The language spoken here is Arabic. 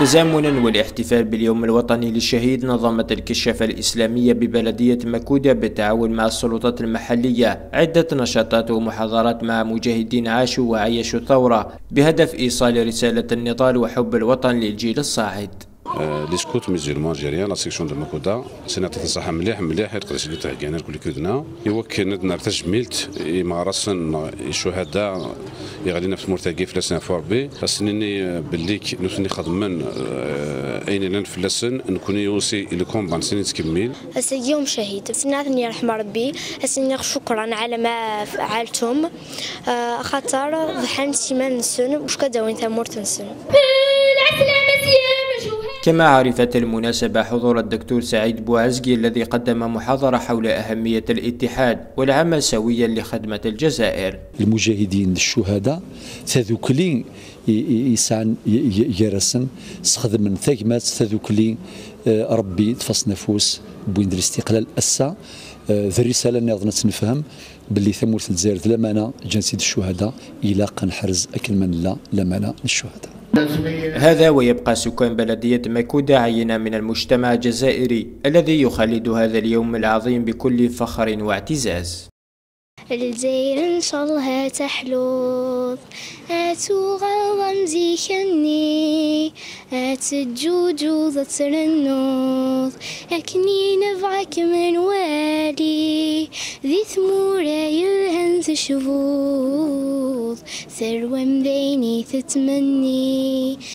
تزامنا والاحتفال باليوم الوطني للشهيد نظمت الكشافة الإسلامية ببلدية مكودة بالتعاون مع السلطات المحلية عدة نشاطات ومحاضرات مع مجاهدين عاشوا وعيشوا الثورة بهدف إيصال رسالة النضال وحب الوطن للجيل الصاعد. لي سكوت ميزيلمون الجيريان لا سيكسيون دو ماكودا سينا تنصح مليح مليح يقدر يسجل تاعنا كل كودنا يوكل ندنا تجميلت ما راسن الشهداء يغادينا في مرتقي في لسنا فوربي خاصني بليك نوثني خدمن أين لن في لسن نكون يوسي الكومبان سنين تكمل يوم شهيد. سناتني رحم ربي. اسني شكرا على ما فعلتم. خاطر ضحان سيمان نسن وش كداوين ثمور تنسن كما عرفت المناسبة حضور الدكتور سعيد بوعزقي الذي قدم محاضرة حول أهمية الاتحاد والعمل سويا لخدمة الجزائر. المجاهدين الشهداء تذوكلين يسعن يرسن سخدم ثقمات تذوكلين آه، ربي تفص نفوس بوين الاستقلال أسا. آه، ذا الرسالة اللي نفهم باللي ثمورة الجزائر لمانا جنسية الشهداء إلى قنحرز أكل من لا لمانا الشهداء هذا ويبقى سكان بلدية مكودة عينة من المجتمع الجزائري الذي يخلد هذا اليوم العظيم بكل فخر واعتزاز. الجزائر إن شاء الله تحلوظ أتو غضن زيخني أتجوجو ترنوض أكني نفعك من والي. ذي ثمورة يلهن تشفوظ ثروة بيني تتمني.